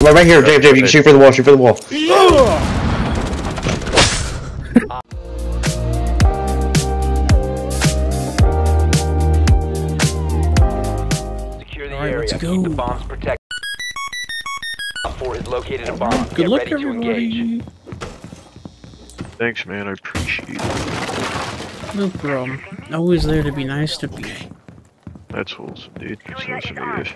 Right, right here, Dave, Dave, you can shoot for the wall, shoot for the wall. Secure the All right, area. let's Keep go. the bombs protected. Op 4 has located a bomb. Good Get luck, ready to engage. everybody. Thanks, man. I appreciate it. No problem. Always there to be nice to be. That's wholesome, dude. That's awesome, dude.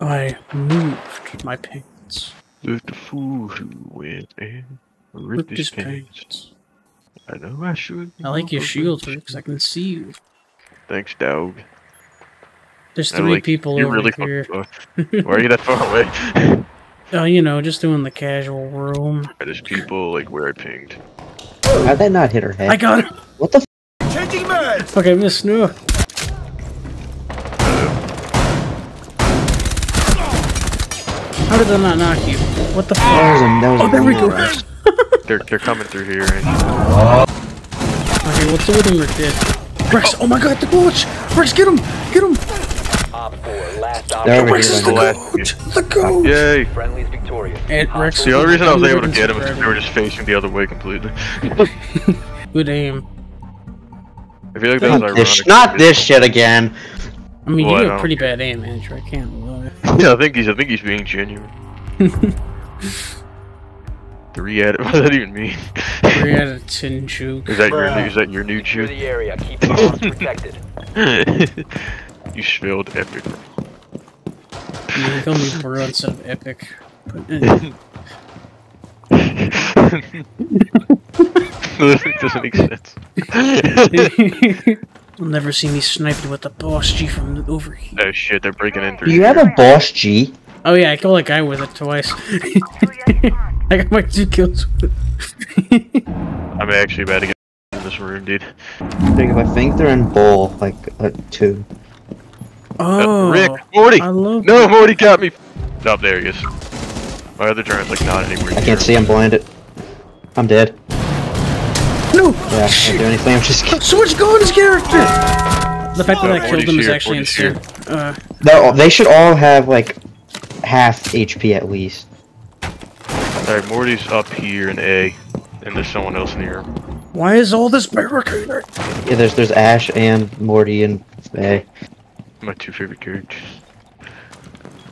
I moved my pants. Look the fool who went and ripped Ripped his his pants. pants. I know I should. I like your shield, because I can see you. Thanks, dog. There's three like- people You're over really here. fucking far. Why are you that far away? Oh, you know, just doing the casual room. There's people like where I pinged. How'd that not hit her head? I got him! What the f- Okay, Miss No. How did that not knock you? What the That fuck? was a, that was Oh, there we go. rush. They're they're coming through here. Right? Okay, what's the wooden Rick did? Rex, oh my god, the coach! Rex, get him! Get him! Op 4, last They're operator. over Rex here is the right now. coach! The coach! Yay! And Rex, The only reason I was able to get him is forever. they were just facing the other way completely. Good aim. I feel like that was Not ironic. this, not this shit again. I mean, Well, you have don't pretty bad aim, Andrew. I can't lie. Yeah, I think he's I think he's being genuine. Three at What does that even mean? Three out of ten juke. Is that your is that your new Secure shoe? the area. Keep the bombs protected. you spilled epic. You can call me bro instead of epic. But, eh. doesn't make sense. You'll never see me sniped with the BosG from over here. oh shit, they're breaking in through Do you here. have a BosG? Oh yeah, I killed a guy with it twice. I got my two kills with it. I'm actually about to get in this room, dude. Because I think they're in bowl, like, uh, two. oh, Uh, Rick, Morty! I love No, Morty got me! Oh, there he is. My other turn's like not anywhere. I can't see, I'm blinded. I'm dead. No! Yeah, I can't do anything, I'm just kidding. So much go on his character! The fact that I killed Morty's him is actually Morty's insane. Uh, They're all, they should all have, like, half HP at least. Alright, Morty's up here in A, and there's someone else near him. why is all this barricaded? Yeah, there's there's Ash and Morty and A. My two favorite characters.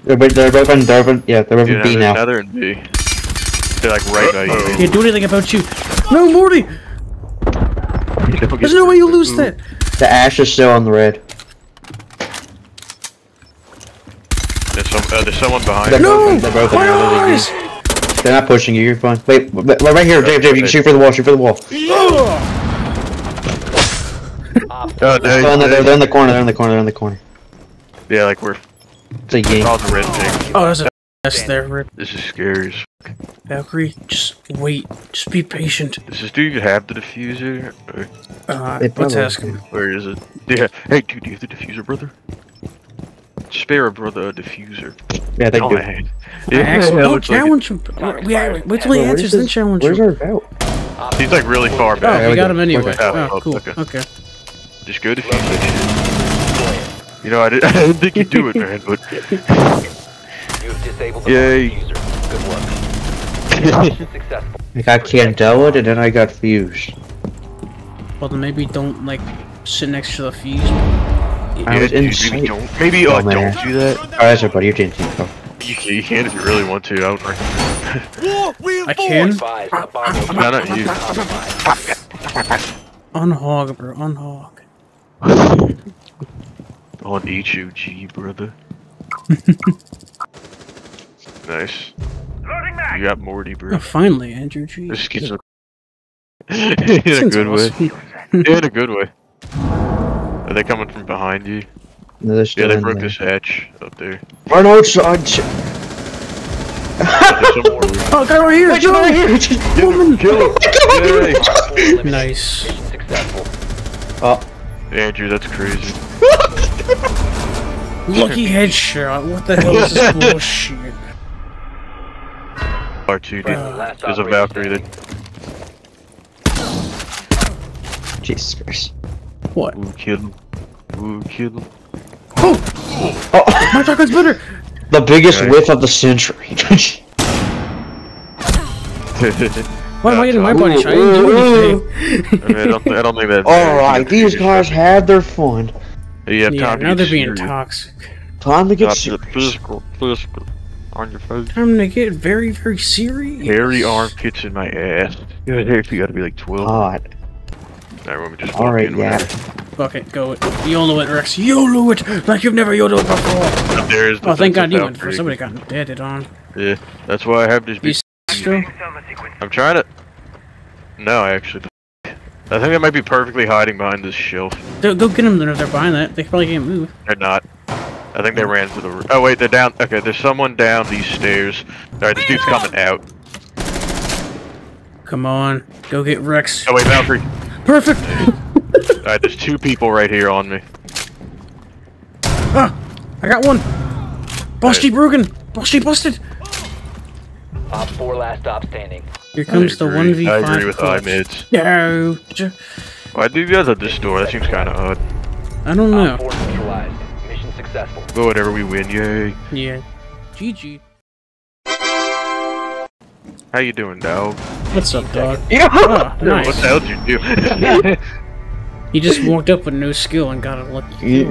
They're, both- they're both in, they're both, yeah, they're both in Yeah, B now, now. they're in B. They're like right by you. Can't do anything about you. No, Morty! There's no way you lose that. The Ash is still on the red. There's, some, uh, there's someone behind They're you. No! both they're both My really eyes! B. They're not pushing you, you're fine. Wait, wait, right here, Dave, Dave, you can shoot for the wall, shoot for the wall. Op Oh, four, there, They're in the, they're in the corner, they're in the corner, they're in the corner. Yeah, like we're It's a game. all the red thing. Oh, that's a S there, Rip. This is scary. as Valkyrie, just wait. Just be patient. Does this dude You have the diffuser? Or, Uh, They let's ask him. where is it? Yeah. Hey, dude, do you have the diffuser, brother? Spare a brother a diffuser. Yeah, they Oh, do. man. I asked him, it don't looks like it. challenge him. Wait till he Where's answers, then this- challenge Where's him. our belt? He's like really far Oh, back. there we we got him anyway. Okay. Oh, Oh, cool. okay. Okay. Just go defuse that shit. You know, I, did, I didn't think you'd do it, man, but You have disabled the Yay. bomb diffuser. Good work. Successful. I got Candela and then I got Fuze. Well, then maybe don't, like, sit next to the fuse. I yeah, was in maybe sight. don't. Maybe uh, Oh, man. don't do that. Alright, that's our buddy, you're doing team call. You can, you can if you really want to. I don't recommend. I can? Advise a bomb will No, not you. Unhog, bro. Unhog. On HOG, brother. nice. You got Morty, Oh, bro. finally, Andrew. Jeez. This kid's a... in a good way. awesome. Yeah, in a good way. Are they coming from behind you? No, they're Yeah, they broke there. this hatch up there. Run outside! sh- There's some more. Oh, guy right here! Right Go! here! Just- Kill him! Kill him! Yay. Op four eliminated. Nice. Successful. Oh, Andrew, that's crazy. Lucky headshot. What the hell is this bullshit? R2, dude. There's a operator Valkyrie that. Jesus Christ. What? Ooh, kill him. Ooh, kill him. Oh! Oh, My shotgun's better. the biggest Okay. whiff of the century. Why am I getting my Ooh, body shot? I didn't do anything. I, mean, I, don't, thi- I don't think that. Alright, these guys had their fun. You have Yeah, now they're being serious. toxic. Time to get Not serious. the physical, physical on your face. Time to get very, very serious. Hairy armpits in my ass. Yeah, if you gotta be like 12. God. Alright, let me just walk Alright, in yeah. whenever. Fuck it, go it. YOLO it, Rex. YOLO it! Like you've never YOLO it before. There is the Oh, thank God you went for somebody got deaded on. Yeah, that's why I have this You big. s- I'm trying to. No, I actually. I think I might be perfectly hiding behind this shelf. Go, go get them then if they're behind that. They probably can't move. They're not. I think they ran to the. Oh wait, they're down. Okay, there's someone down these stairs. Alright, this dude's coming out. Come on. Go get Rex. Oh wait, Valkyrie. Perfect! Alright, there's two people right here on me. ah! I got one! Busty broken! Busty busted! Op 4 last stop standing. Here comes the 1v5 I agree with clutch. IMIDs. No! Why do you guys at this door? That seems kind of odd. I don't Op know. 4 neutralized. Mission successful. But whatever, we win. Yay. Yeah. GG. How you doing, dog? What's up, dog? Yeah. Oh, What the hell did you do? He just walked up with no skill and got a lucky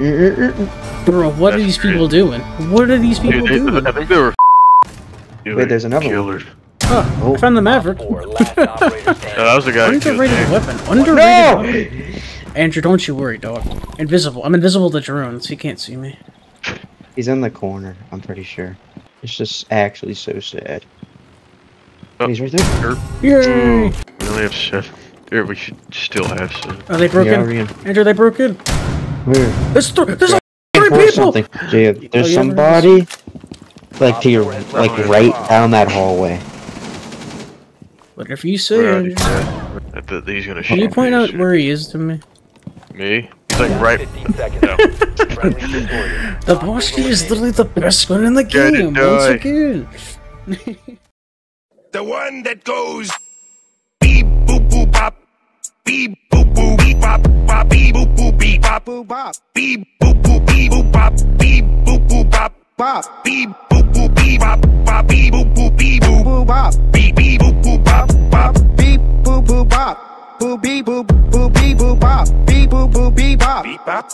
Bro, what are these people doing? What are these people Dude, doing? I think they were. doing there's another one. killers. Oh, Oh. I found the Maverick. 4 last operator Oh, that was the guy. Underrated weapon. Underrated No! weapon. Andrew, don't you worry, dog. Invisible. I'm invisible to drones. He can't see me. He's in the corner, I'm pretty sure. It's just actually so sad. Oh. He's right there. Er. Yay! We only have seven. Here, we should still have seven. Are they broken? we're in. Andrew, they broken? Where? There's, th- there's like three people! something. Jay, Oh, there's yeah, somebody like to your like right down that hallway. Whatever you say, Andrew. I thought he's gonna Can you point out where he is to me? Me? He's like right. 15 seconds. No. The Boschke is literally the best gun in the game, once again. The one that goes beep boop boop bop. Beep boop boop beep bop bop beep boop boop beep bop boop bop. Beep boop boop beep boop bop. Beep boop boop bop bop. Beep boop boop beep bop bop beep boop boop beep boop boop bop. Beep beep boop boop bop bop. Beep boop boop bop. Boop beep boop Beep boop boop beep bop. Beep bop.